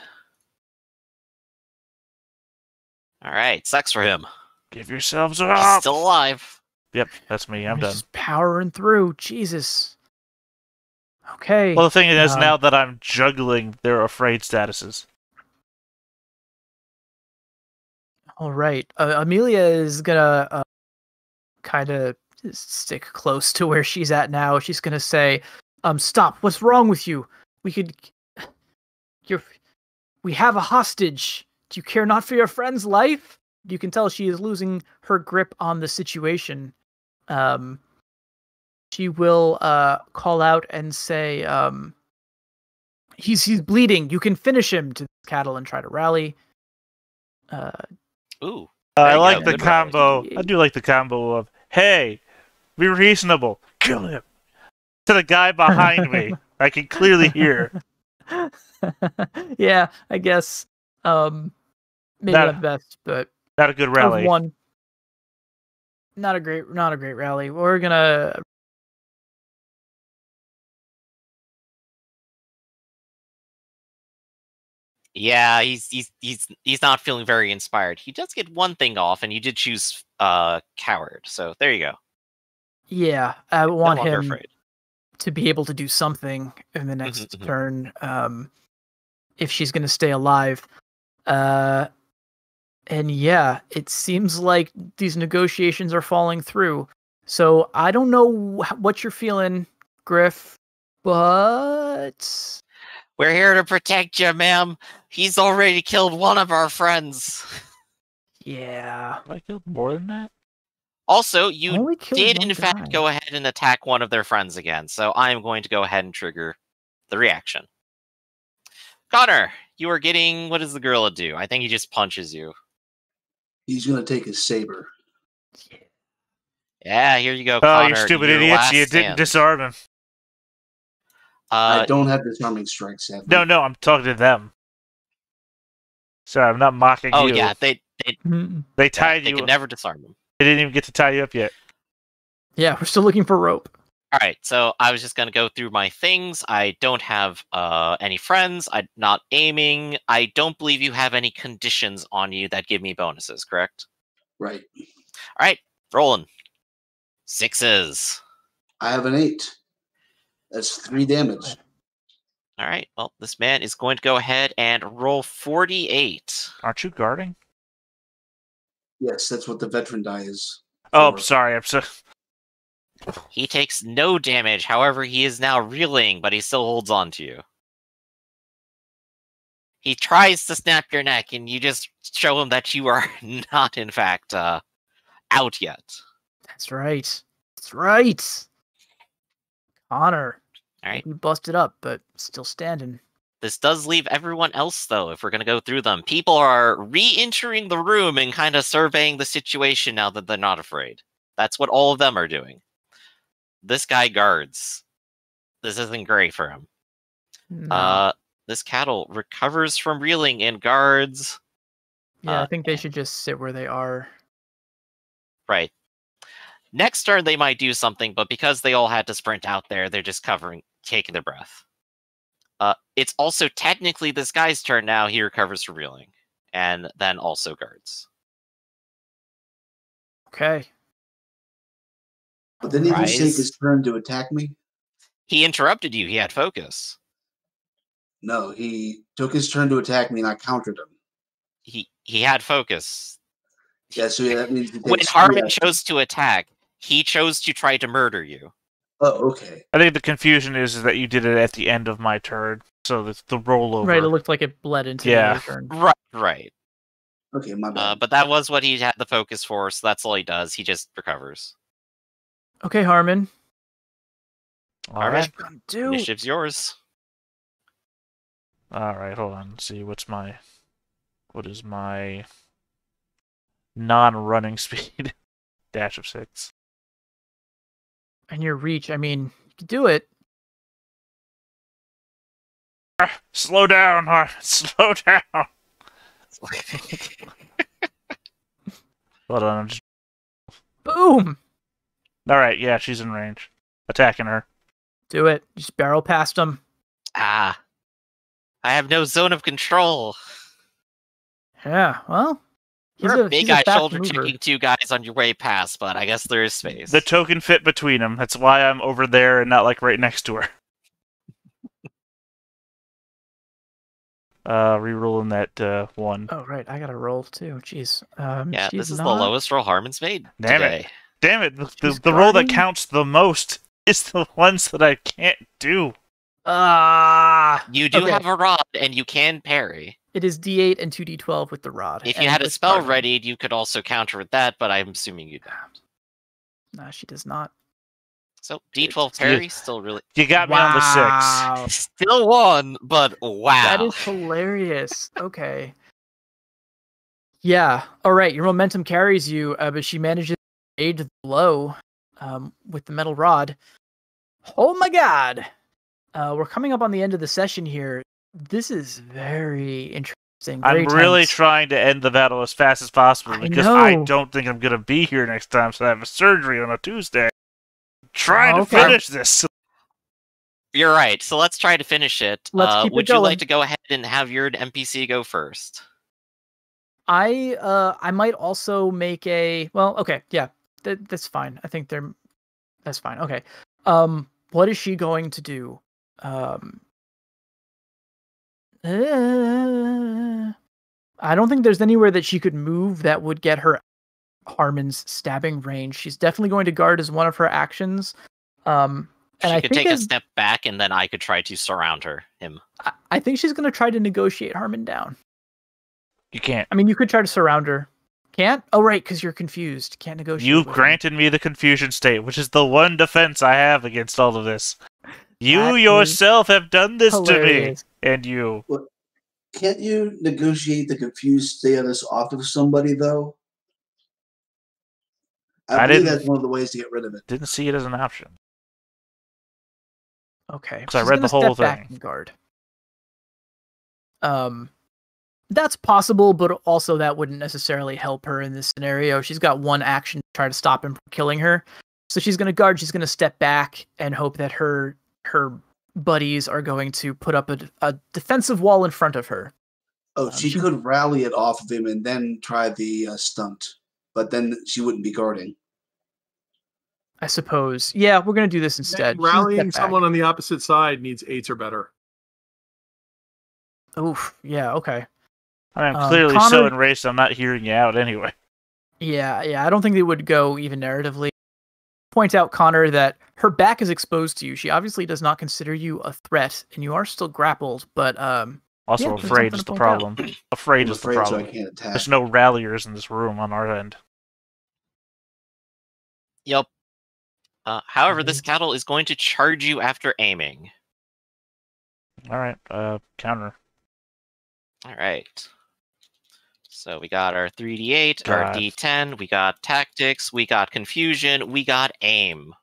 All right, sucks for him. Give yourselves He's up. still alive. Yep, that's me. I'm He's done. Just powering through. Jesus. Okay. Well, the thing is, Um, now that I'm juggling their afraid statuses, All right. Uh, Amelia is gonna uh, kind of stick close to where she's at now. She's gonna say, "Um, stop! What's wrong with you? We could, (sighs) you're, we have a hostage. Do you care not for your friend's life?" You can tell she is losing her grip on the situation. Um, she will uh call out and say, um, "He's he's bleeding. You can finish him." To cattle and try to rally. Uh, Ooh, Uh, I like the combo. I do like the combo of "Hey, be reasonable, kill him." To the guy behind me, I can clearly hear. (laughs) yeah, I guess. Um, maybe That- not the best, but Not a good rally. one. Not a great, not a great rally. We're gonna. yeah, he's he's he's he's not feeling very inspired. He does get one thing off, and you did choose uh coward. So there you go. Yeah, I want longer him afraid. To be able to do something in the next mhm. turn um, if she's going to stay alive. Uh, and yeah, it seems like these negotiations are falling through. So I don't know wh- what you're feeling, Griff, but We're here to protect you, ma'am. He's already killed one of our friends. (laughs) yeah, Have I killed more than that? Also, you did one in fact go ahead and attack one of their friends again, so I am going to go ahead and trigger the reaction. Connor, you are getting what does the gorilla do? I think he just punches you. He's gonna take his saber. Yeah, here you go, Oh, Connor. you stupid your idiots! last You didn't stand. disarm him. I Uh, don't have disarming strikes. Sadly. No, no, I'm talking to them. Sorry, I'm not mocking oh you. Oh yeah, they they, Mm, They yeah, they you. can never disarm him. They didn't even get to tie you up yet. yeah, we're still looking for rope. All right, so I was just gonna go through my things. I don't have uh, any friends. I'm not aiming. I don't believe you have any conditions on you that give me bonuses. Correct? Right. All right, rolling sixes. I have an eight. That's three damage. All right. Well, this man is going to go ahead and roll 48. Aren't you guarding? Yes, that's what the veteran die is. Oh, for. sorry. I'm so. (laughs) He takes no damage. However, he is now reeling, but he still holds on to you. He tries to snap your neck, and you just show him that you are (laughs) not, in fact, uh, out yet. That's right. That's right. Connor. All right. You busted up, but still standing. This does leave everyone else, though, if we're going to go through them. People are re entering the room and kind of surveying the situation now that they're not afraid. That's what all of them are doing. This guy guards. This isn't great for him. No. Uh, this cattle recovers from reeling and guards. yeah, I uh, think they should just sit where they are. Right. Next turn, they might do something, but because they all had to sprint out there, they're just covering, taking their breath. Uh, it's also technically this guy's turn now. He recovers from reeling, and then also guards. Okay. But didn't he just take his turn to attack me? He interrupted you. He had focus. No, he took his turn to attack me and I countered him. He he had focus. Yeah, so yeah, that means When takes Harmon chose to attack, he chose to try to murder you. Oh, okay. I think the confusion is, is that you did it at the end of my turn, so the, the rollover. Right, it looked like it bled into Yeah. the turn. (laughs) Right, right. Okay, my bad. Uh, but that was what he had the focus for, so that's all he does. He just recovers. Okay, Harmon. All All right. right. Gonna do. Initiative's yours. All right. Hold on. Let's see. What's my. What is my. Non running (laughs) speed? Dash of six. And your reach, I mean, you could do it. (laughs) Slow down, Har- (laughs) Slow down. Hold on. I'm just... Boom! All right. Yeah, she's in range. Attacking her. Do it. Just barrel past him. ah, I have no zone of control. Yeah, well. He's You're a, big guy fast shoulder mover. kicking two guys on your way past, but I guess there is space. The token fit between them. That's why I'm over there and not like right next to her. (laughs) Uh, rerolling that uh, one. Oh, right. I got to roll too. Jeez. Um, yeah, this is not... the lowest roll Harmon's made Damn it. Damn it! The, the, the roll that counts the most (laughs) is the ones that I can't do. Ah! You do Okay. have a rod, and you can parry. It is D8 and 2D12 with the rod. If you had a spell guarding. readied, you could also counter with that, but I'm assuming you don't. Nah, she does not. So D12 Yeah. parry still really You got me on the six. (laughs) still one, but wow. That is hilarious. Okay. Yeah. All right. Your momentum carries you, uh, but she manages to aid the blow um, with the metal rod. Oh my god. Uh, we're coming up on the end of the session here. This is very interesting. I'm very really trying to end the battle as fast as possible because I know. don't think I'm gonna be here next time, so I have a surgery on a Tuesday. Trying Oh, to finish this. You're right. So let's try to finish it. Let's uh, keep it would you like to go ahead and have your NPC go first? I uh I might also make a well okay yeah that that's fine I think they're that's fine okay um what is she going to do? Um, uh, I don't think there's anywhere that she could move that would get her Harmon's stabbing range. She's definitely going to guard as one of her actions. Um, and she I could think take a step back, and then I could try to surround her. Him. I- I think she's going to try to negotiate Harmon down. You can't. I mean, you could try to surround her. Can't? Oh, right, because you're confused. Can't negotiate. You with him. granted me the confusion state, which is the one defense I have against all of this. You That is yourself have done this to me, Hilarious. And you. Can't you negotiate the confused status off of somebody though? I, I believe didn't- that's one of the ways to get rid of it. Didn't see it as an option. Okay. 'Cause I read the whole step back thing. and guard. Um, that's possible, but also that wouldn't necessarily help her in this scenario. She's got one action to try to stop him from killing her, so she's gonna guard. She's gonna step back and hope that her her buddies are going to put up a, a defensive wall in front of her. Oh, Um, she she- could rally it off of him and then try the uh, stunt, but then she wouldn't be guarding. I suppose. Yeah, we're gonna do this instead. She's Rallying someone on the opposite side needs eights or better. Oof. Yeah. Okay. I mean, I'm Um, clearly so enraged I'm not hearing you out anyway. Yeah, yeah. I don't think they would go even narratively. Point out, Connor, that her back is exposed to you. She obviously does not consider you a threat, and you are still grappled. But um, Also, Yeah, afraid is the point out. problem. Afraid I'm is the afraid, so I problem. can't attack. There's no ralliers in this room on our end. Yep. Uh, however, this cattle is going to charge you after aiming. All right, uh, counter. All right. So we got our 3d8, our d10, we got tactics, we got confusion, we got aim.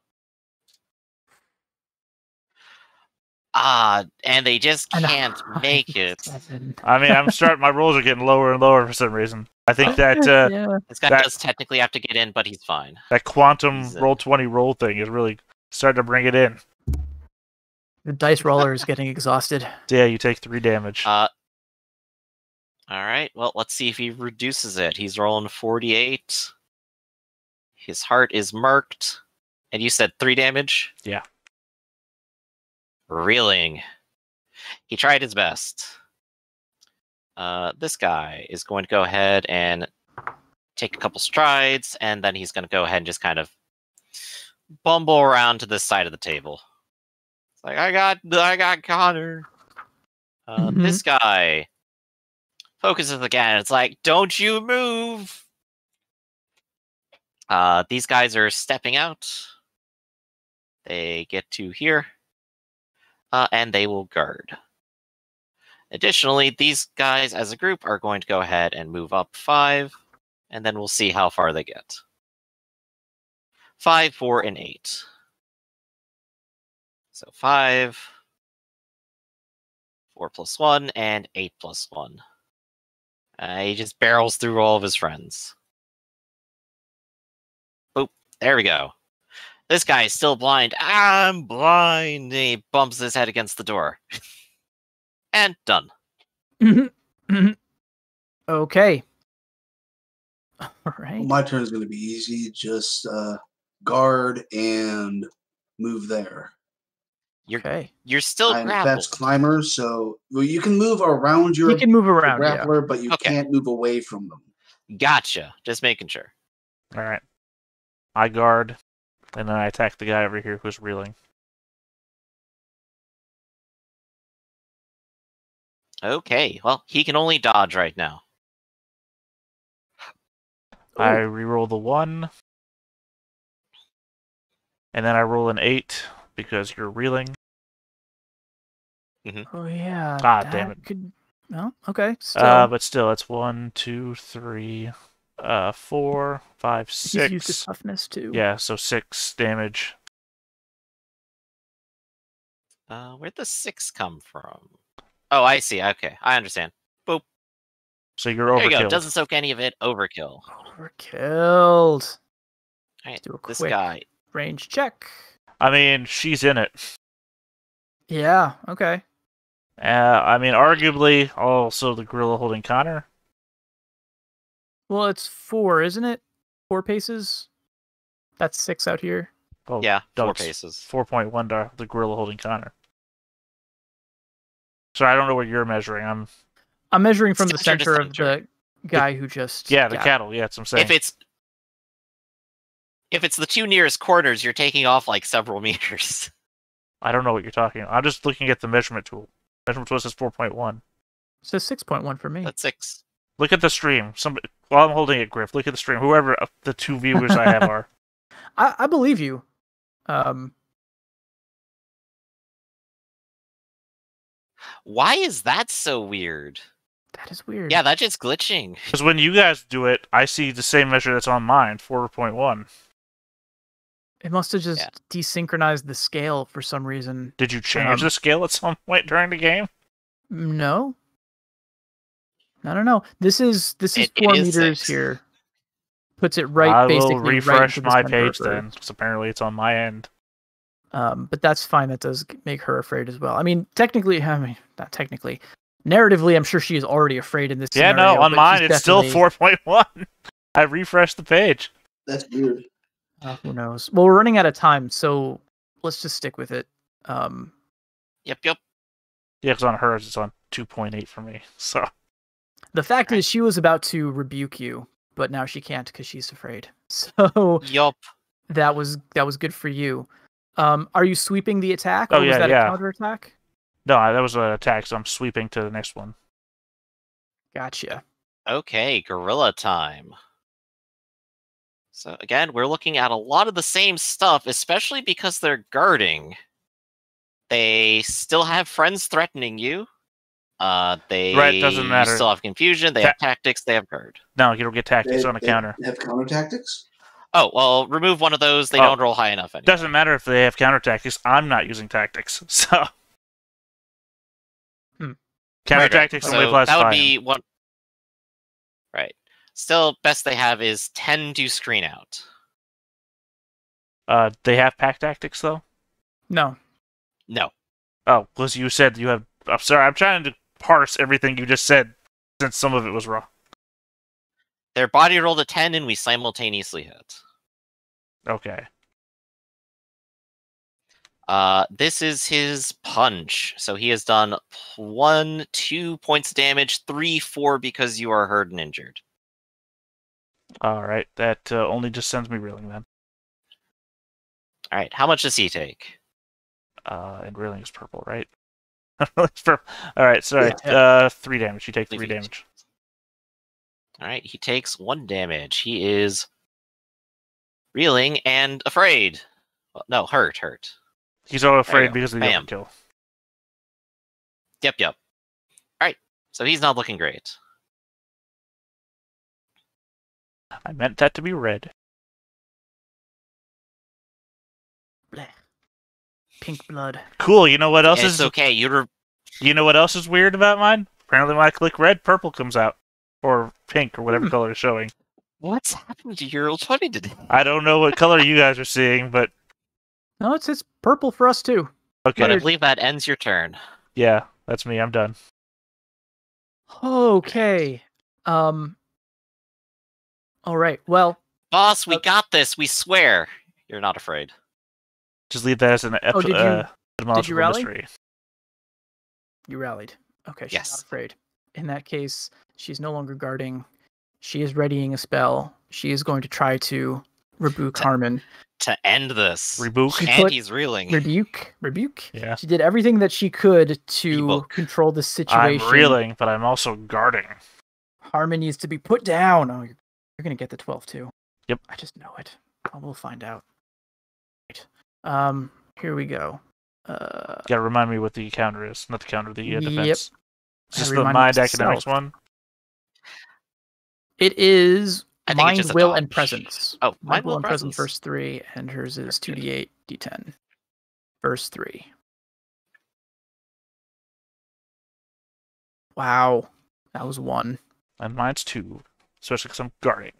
Ah, and they just can't I- make it. I mean, I'm starting. my rolls are getting lower and lower for some reason. I think (laughs) that uh, yeah. This guy That- does technically have to get in, but he's fine. that quantum He's, Roll20 roll thing is really starting to bring it in. The dice roller is getting exhausted. Yeah, you take three damage. Uh, all right. Well, let's see if he reduces it. He's rolling 48. His heart is marked. And you said three damage? Yeah. Reeling. He tried his best. Uh, this guy is going to go ahead and take a couple strides, and then he's going to go ahead and just kind of bumble around to this side of the table. It's like I got, I got Connor. Uh, This guy focuses again. It's like, don't you move. Uh, these guys are stepping out. They get to here, uh, and they will guard. Additionally, these guys as a group are going to go ahead and move up five, and then we'll see how far they get. Five, four, and eight. So five, four plus one, and eight plus one. Uh, he just barrels through all of his friends. Boop. There we go. This guy is still blind. I'm blind. And he bumps his head against the door. (laughs) and done. Mhm, mhm. okay. (laughs) All right. Well, my turn is going to be easy. Just uh, guard and move there. You're Okay. you're still I'm a grappled. fast climber, so well, you can move around your You can move around. Yeah. grappler, but you Okay. can't move away from them. Gotcha. Just making sure. All right, I guard, and then I attack the guy over here who's reeling. Okay. Well, he can only dodge right now. I reroll the one, and then I roll an eight because you're reeling. Oh yeah. Ah, damn it. Could. No. Okay. Still. Uh, but still, it's one, two, three, uh, four, five, he's used to toughness too. Yeah, so six damage. Uh, where'd the six come from? Oh, I see. Okay, I understand. Boop. So you're overkill. There you go. Doesn't soak any of it. Overkill. Overkilled. Alright, Do a This quick guy. range check. I mean, she's in it. Yeah. Okay. Uh, I mean, arguably, also the gorilla holding Connor. Well, it's four, isn't it? Four paces. That's six out here. Oh, yeah, no, four paces. Four point one the gorilla holding Connor. So I don't know what you're measuring. I'm I'm measuring from the Center to center of center. the guy who just yeah, the got- cattle. Yeah, that's what I'm saying. If it's if it's the two nearest corners, you're taking off like several (laughs) meters. I don't know what you're talking. about. I'm just looking at the measurement tool. Measurement tool says four point one. It says six point one for me. That's six. Look at the stream. Somebody while I'm holding it, Griff. Look at the stream. Whoever uh, the two viewers I have (laughs) are. I, I believe you. Um, Why is that so weird? that is weird. Yeah, that's just glitching. (laughs) Because when you guys do it, I see the same measure that's on mine, four point one. It must have just Yeah. desynchronized the scale for some reason. Did you change Um, the scale at some point during the game? No. I don't know. This is this is It- it four is meters six. here. Puts it right I basically will refresh into the my page then, because apparently it's on my end. Um, but that's fine. That does make her afraid as well. I mean, technically, (laughs) I mean, not technically. Narratively, I'm sure she is already afraid in this. Yeah, scenario, no, on mine she's it's still four point one. (laughs) I refreshed the page. That's weird. Uh, who knows? Well, we're running out of time, so let's just stick with it. Um, Yep, yep. Yeah, because on hers it's on two point eight for me. (laughs) So the fact Right. is, she was about to rebuke you, but now she can't because she's afraid. (laughs) So yep, that was that was good for you. Um, are you sweeping the attack? Oh, or was yeah, that yeah. a counter attack? no, that was an attack. So I'm sweeping to the next one. Gotcha. Okay, gorilla time. So again, we're looking at a lot of the same stuff, especially because they're guarding. They still have friends threatening you. Uh, they Right, doesn't you matter. still have confusion. They Ta- have tactics. They have guard. No, you don't get tactics They- on a they- counter. Have counter tactics. Oh well, remove one of those. They Oh. don't roll high enough anymore. Doesn't matter if they have counter tactics. I'm not using tactics. (laughs) So Hmm. counter Right, right. tactics only So applies that to would Fire. be one. Right. Still, best they have is ten to screen out. Uh, they have pack tactics though. No. No. Oh, because you said you have. I'm sorry. I'm trying to parse everything you just said, since some of it was wrong. Their body rolled a ten, and we simultaneously hit. Okay. Uh, this is his punch. So he has done one, two points of damage, three, four because you are hurt and injured. All right. That uh, only just sends me reeling then. All right, how much does he take? Uh, and reeling is purple, right? (laughs) All right. Sorry. Uh, three damage. You take three damage. All right, he takes one damage. He is reeling and afraid. Well, no, hurt, hurt. He's all afraid because of the overkill. Yep, yep. All right, so he's not looking great. I meant that to be red. Bleh. Pink blood. Cool. You know what else it's is? okay. You re- You know what else is weird about mine? Apparently, when I click red, purple comes out, or pink, or whatever Hmm. color is showing. What's happened to your Roll20 today? I don't know what color you guys are seeing, but No, it's it's purple for us too. Okay, but I believe that ends your turn. Yeah, that's me. I'm done. Okay. Um. All right. Well, Boss, we Uh, got this. We swear. You're not afraid. Just leave that as an ep- Oh, did you- uh, etymological rally? mystery. you rallied. Okay. She's Yes. not afraid. In that case, she's no longer guarding. She is readying a spell. She is going to try to rebuke Ta- Harmon. To end this. Rebook. She and he's reeling. Rebuke. Rebuke. Yeah. She did everything that she could to Rebuke. control the situation. I'm reeling, but I'm also guarding. Harmon needs to be put down. Oh, you're, you're gonna get the twelve too. Yep. I just know it. We'll find out. Right. Um. Here we go. Uh. You gotta remind me what the counter is. Not the counter, the uh, Yep. defense. Is I this the mind myself. academics one? It is I think it's mind, just will, and presence. Oh, mind, will, and presence. presence. Verse three, and hers is two d eight, d ten. Verse three. Wow, that was one. And mine's two, especially because I'm guarding.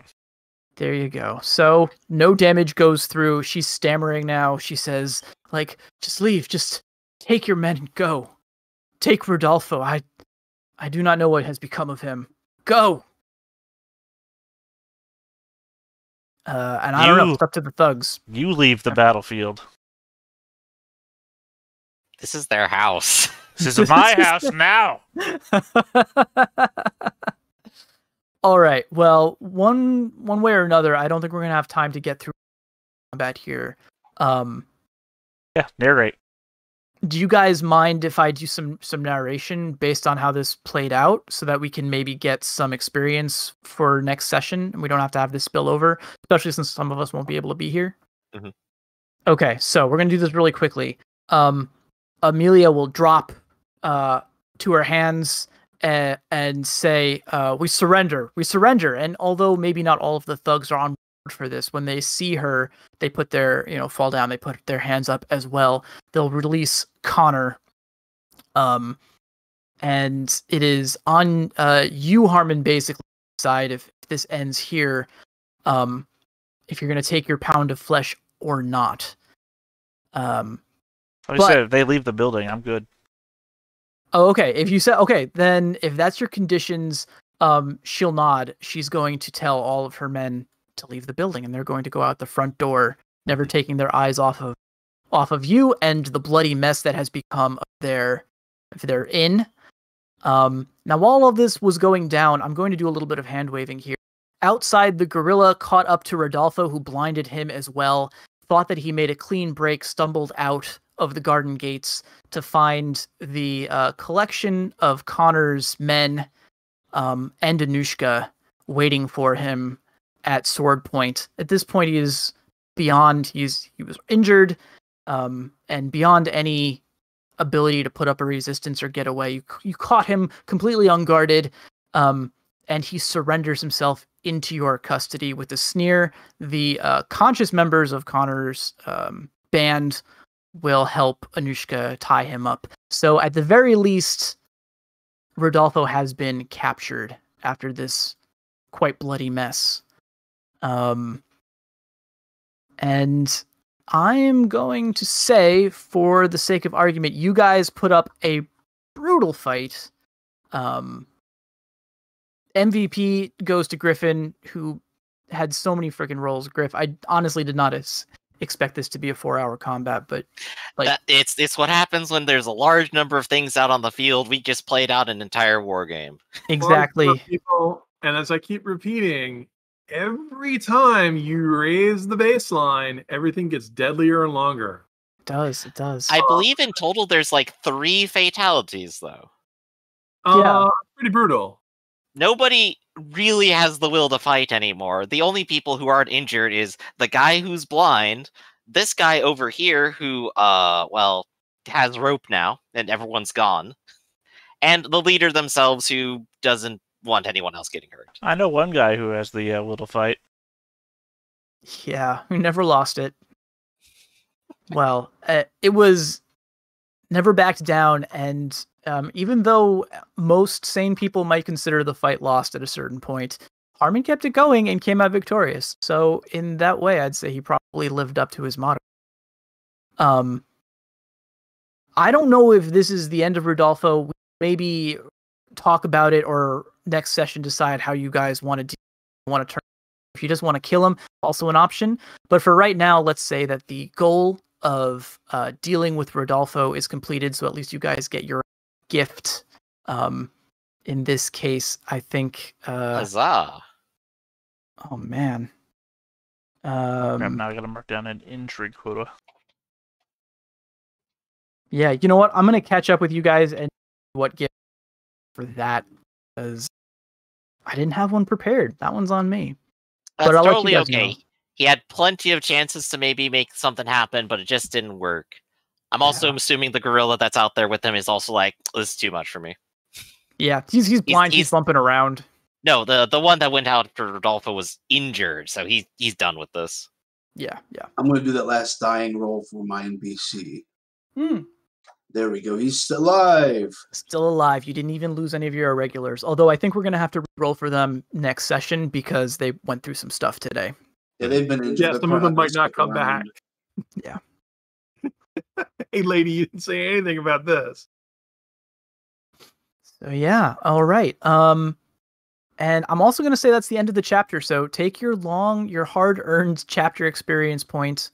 There you go. So no damage goes through. She's stammering now. She says, like, just leave. Just take your men and go. Take Rodolfo. I I do not know what has become of him. Go. Uh, and I don't know. It's up to the thugs. You leave the battlefield. This is their house. This is my (laughs) house now. (laughs) All right. Well, one one way or another, I don't think we're gonna have time to get through combat here. Um, Yeah, narrate. do you guys mind if I do some some narration based on how this played out, so that we can maybe get some experience for next session, and we don't have to have this spill over, especially since some of us won't be able to be here. Mhm. Okay, so we're gonna do this really quickly. Um, Amelia will drop uh, to her hands and, and say, uh, "We surrender, we surrender." And although maybe not all of the thugs are on board for this, when they see her, they put their you know fall down, they put their hands up as well. They'll release Connor. Um, and it is on uh you, Harmon, basically decide if this ends here. Um, if you're gonna take your pound of flesh or not. Um, But- I said, if they leave the building, I'm good. Oh, okay. If you said okay, then if that's your conditions, um, she'll nod. She's going to tell all of her men to leave the building, and they're going to go out the front door, never taking their eyes off of off of you and the bloody mess that has become their their inn. Um, now, while all of this was going down, I'm going to do a little bit of hand waving here. Outside, the gorilla caught up to Rodolfo, who blinded him as well. Thought that he made a clean break, stumbled out of the garden gates to find the uh, collection of Connor's men um, and Anushka waiting for him at sword point. At this point, he is beyond. He's he was injured, um, and beyond any ability to put up a resistance or get away. You you caught him completely unguarded, um, and he surrenders himself into your custody with a sneer. The uh, conscious members of Connor's um, band will help Anushka tie him up. So at the very least, Rodolfo has been captured after this quite bloody mess. Um, and I am going to say, for the sake of argument, you guys put up a brutal fight. Um, MVP goes to Griffin, who had so many freaking rolls. Griff, I honestly did not expect this to be a four-hour combat, but like that, it's it's what happens when there's a large number of things out on the field. We just played out an entire war game. exactly. People, and as I keep repeating, every time you raise the baseline, everything gets deadlier and longer. It does it does? I believe in total there's like three fatalities though. Yeah. Uh, pretty brutal. Nobody really has the will to fight anymore. The only people who aren't injured is the guy who's blind, this guy over here who uh well has rope now and everyone's gone. And the leader themselves who doesn't want anyone else getting hurt. I know one guy who has the uh, little fight. Yeah, we never lost it. Well, uh, it was never backed down, and um, even though most sane people might consider the fight lost at a certain point, Harmon kept it going and came out victorious. So, in that way, I'd say he probably lived up to his motto. Um, I don't know if this is the end of Rodolfo. Maybe talk about it, or next session decide how you guys want to want to turn. If you just want to kill him, also an option. But for right now, let's say that the goal of uh, dealing with Rodolfo is completed, so at least you guys get your gift. Um, in this case, I think. Uh, Huzzah. oh man. Crap, Um, now I gotta mark down an intrigue quota. yeah, you know what? I'm gonna catch up with you guys and what gift for that because I didn't have one prepared. That one's on me. That's But I'll let you totally guys okay. know. He had plenty of chances to maybe make something happen, but it just didn't work. I'm also assuming the gorilla that's out there with him is also like, this is too much for me. Yeah, he's he's blind. He's, he's- bumping around. No, the the one that went out for Rodolfo was injured, so he's he's done with this. Yeah, yeah. I'm going to do that last dying roll for my NPC. Hmm. There we go. He's still alive. Still alive. You didn't even lose any of your irregulars. Although I think we're gonna have to roll for them next session because they went through some stuff today. Yeah, they've been injured. Yeah, some of them might not stick come back. around. (laughs) Hey, lady, you didn't say anything about this. So yeah, all right. Um, And I'm also going to say that's the end of the chapter. So take your long, your hard earned chapter experience points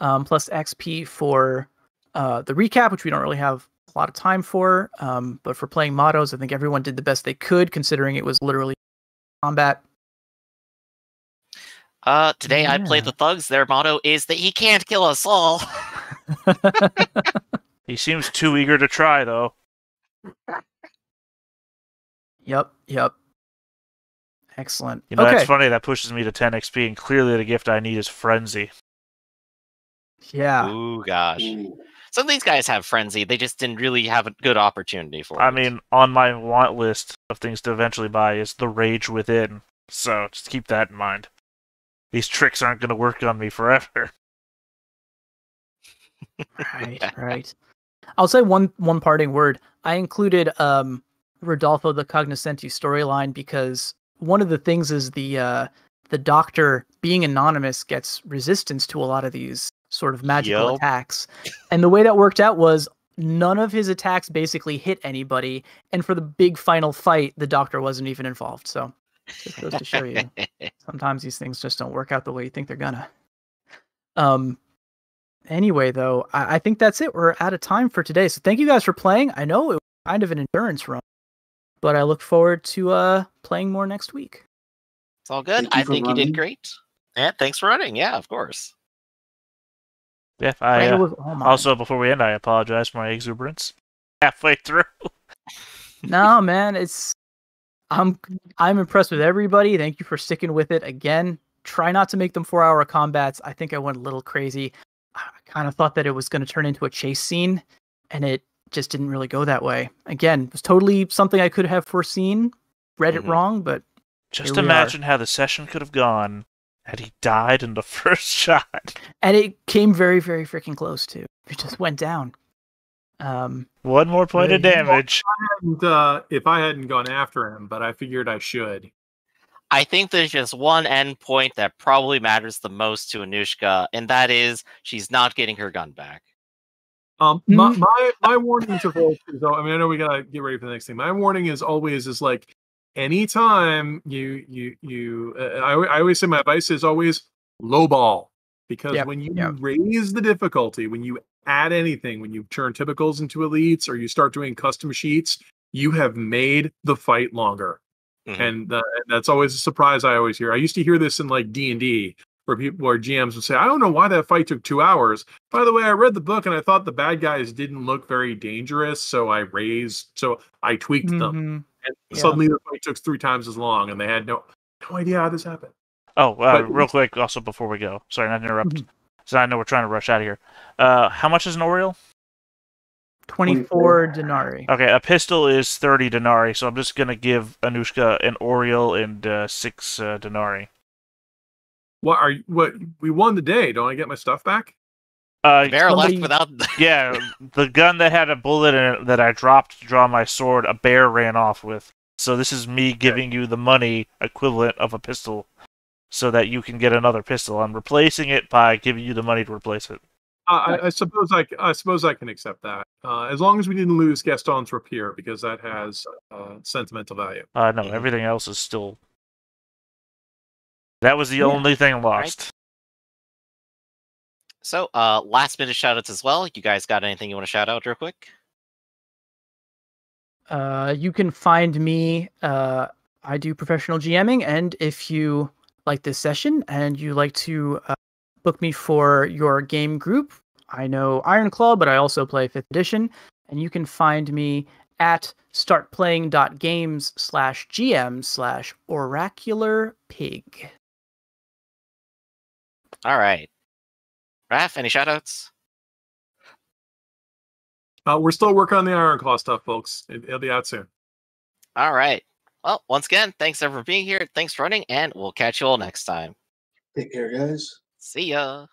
um, plus XP for uh, the recap, which we don't really have a lot of time for. Um, but for playing mottos, I think everyone did the best they could, considering it was literally combat. Uh, today I played the thugs. Their motto is that he can't kill us all. (laughs) (laughs) He seems too eager to try, though. yep, yep. Excellent. You know, okay. that's funny. That pushes me to 10 XP, and clearly the gift I need is Frenzy. Yeah. Ooh, gosh. Ooh. Some of these guys have frenzy. They just didn't really have a good opportunity for it. I it. mean, on my want list of things to eventually buy is the Rage Within. So just keep that in mind. These tricks aren't going to work on me forever. Right (laughs) right i'll say one one parting word i included um rodolfo the cognoscenti storyline because one of the things is the uh the doctor being anonymous gets resistance to a lot of these sort of magical Yup. attacks and the way that worked out was none of his attacks basically hit anybody and for the big final fight the doctor wasn't even involved so just goes to show you (laughs) sometimes these things just don't work out the way you think they're gonna. Um. Anyway, though, I, I think that's it. We're out of time for today. So thank you guys for playing. I know it was kind of an endurance run, but I look forward to uh playing more next week. it's all good. Thank I for think you did great. Yeah, thanks for running. Yeah, of course. Yeah, I, uh, was all mine. also, before we end, I apologize for my exuberance. (laughs) Halfway through. (laughs) no, man, it's I'm I'm impressed with everybody. Thank you for sticking with it again. Try not to make them four hour combats. I think I went a little crazy. I kind of thought that it was going to turn into a chase scene, and it just didn't really go that way. Again, it was totally something I could have foreseen. Read it Mhm. wrong, but Just Here we are. imagine how the session could have gone had he died in the (laughs) first shot. and it came very, very freaking close to. It just went down. Um, One more point of Yeah, you- damage. And uh, if I hadn't gone after him, but I figured I should. I think there's just one end point that probably matters the most to Anushka, and that is she's not getting her gun back. Um, my, Mm. my my warning to folks is, I mean, I know we gotta get ready for the next thing. My warning is always is like, anytime you you you, uh, I I always say my advice is always low ball because Yep, when you yep. raise the difficulty, when you add anything, when you turn typicals into elites or you start doing custom sheets, you have made the fight longer Mhm. and, uh, and that's always a surprise i always hear i used to hear this in like d&d where people where gms would say i don't know why that fight took two hours by the way i read the book and i thought the bad guys didn't look very dangerous so i raised so i tweaked them mhm. and yeah. suddenly the fight took three times as long and they had no no idea how this happened Oh, uh, But- real quick, also before we go. Sorry, not to interrupt. Mhm. So I know we're trying to rush out of here. Uh, how much is an Aureal? 24 denarii. Okay, a pistol is 30 denarii, so I'm just going to give Anushka an Aureal and uh, 6 uh, denarii. what are you what we won the day don't i get my stuff back Uh, Bear somebody- left without. (laughs) yeah, the gun that had a bullet in it that I dropped to draw my sword, a bear ran off with. So this is me giving you the money equivalent of a pistol so that you can get another pistol. I'm replacing it by giving you the money to replace it. I, I, I suppose I, c- I suppose I can accept that uh, as long as we didn't lose Gaston's rapier because that has uh, sentimental value. Uh, no, Mhm. everything else is still. That was the Yeah. only thing lost. So, uh, last minute shoutouts as well. You guys got anything you want to shout out real quick? Uh, you can find me. Uh, I do professional GMing, and if you like this session and you like to uh, book me for your game group, I know Ironclaw, but I also play Fifth Edition, and you can find me at startplaying.games slash gm slash oracular pig. All right. Raph, any shoutouts? Uh, we're still working on the Ironclaw stuff, folks. It, it'll be out soon. All right. Well, once again, thanks everyone for being here. Thanks for running, and we'll catch you all next time. Take care, guys. See ya.